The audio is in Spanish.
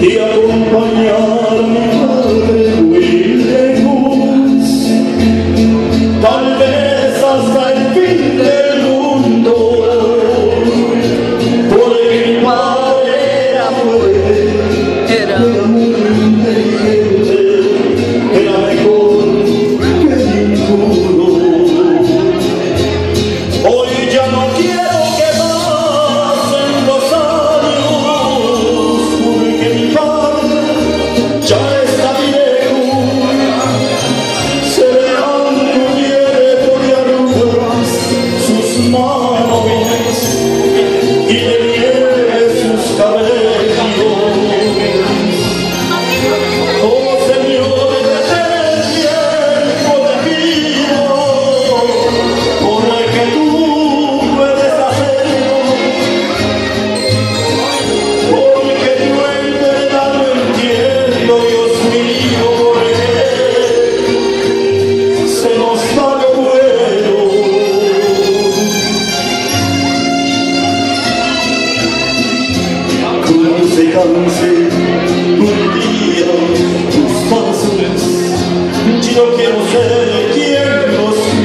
Here se canse un día tus canciones. Yo quiero ser quien los